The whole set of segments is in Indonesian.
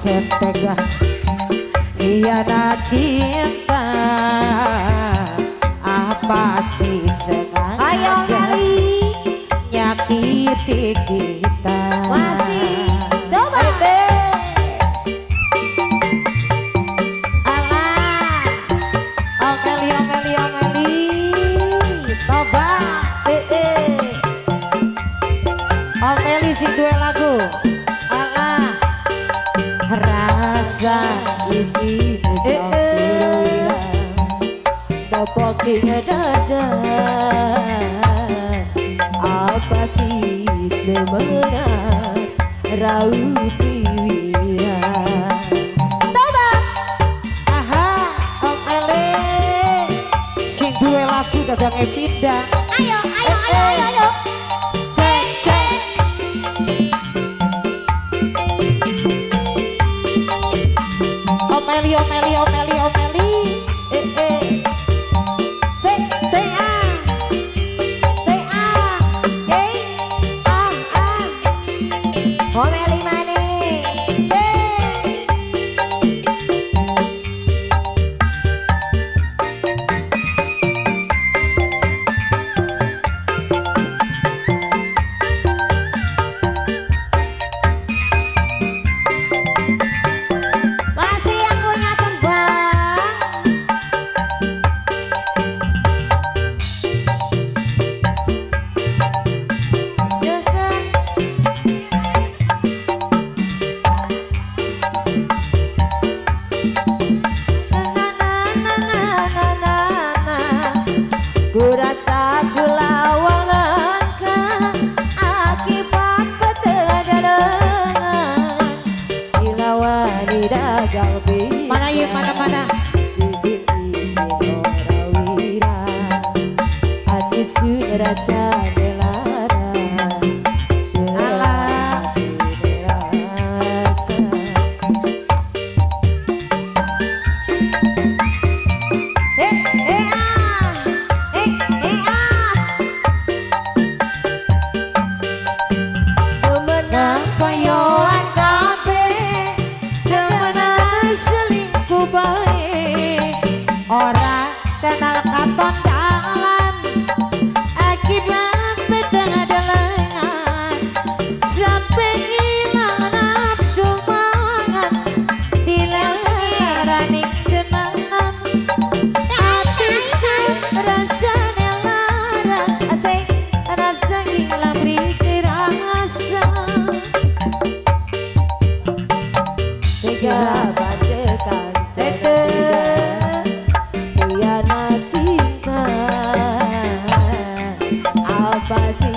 acep tega Iya cinta apa sih rasa isi hatiku Dopo kaya dada Apa sih semangat Rauti Dadang Evinda Omeli, omeli, omeli, omeli Eh, eh. Sing, sing, rasa fazem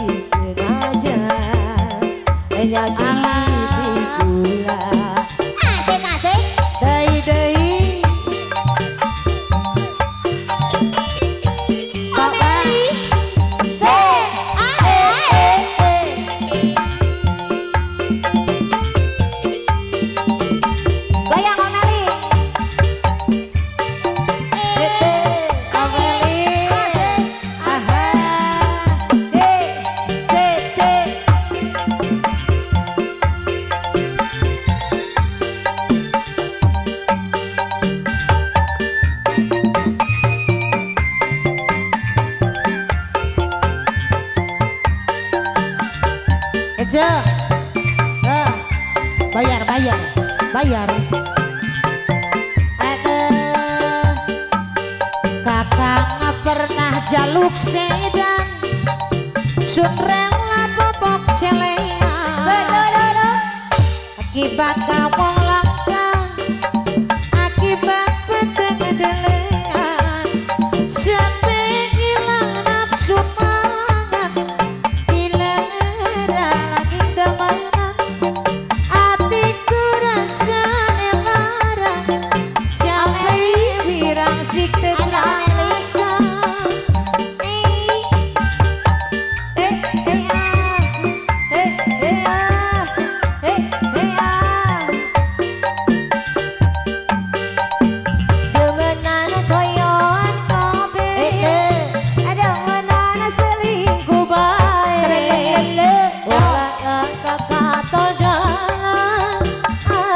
aja. Nah, bayar bayar bayar. Ada kakak pernah jaluk sedan. Sunreng lapopok celea akibat kawong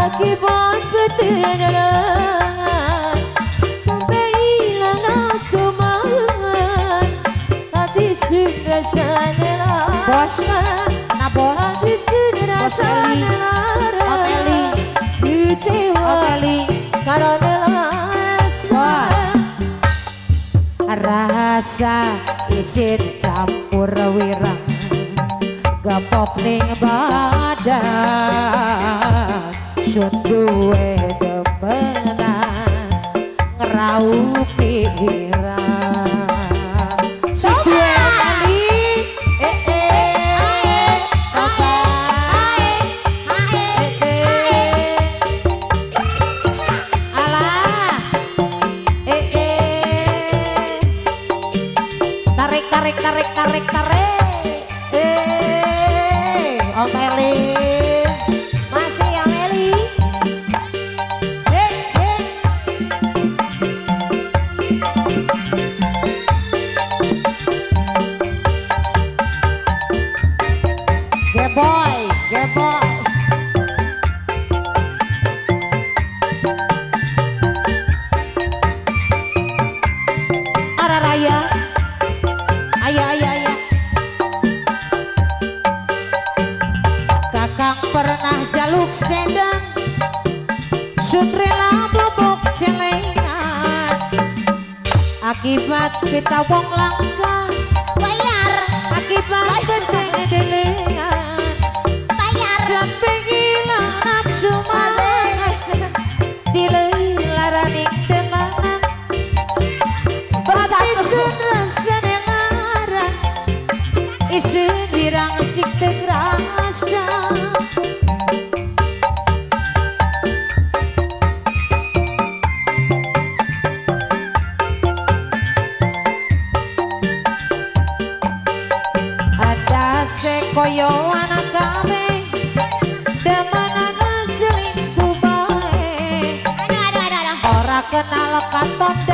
akibat beterangan sampai hilang nafsu hati sudah sana Bos, nah bos, hati sudah sana kecewa karena rasa rasa isin campur wirang gapok ning badan sun duwe eh eh apa eh eh alah eh eh tarik tarik tarik tarik tarik Akibat kita wong langka Bayar. Akibat kedengedelengan Bayar. Sampai gila nafsu mangan Dilelaraning temanan Bati rasa nengaran Isu dirang sekoyo anak selingkuh bae ora kenal katon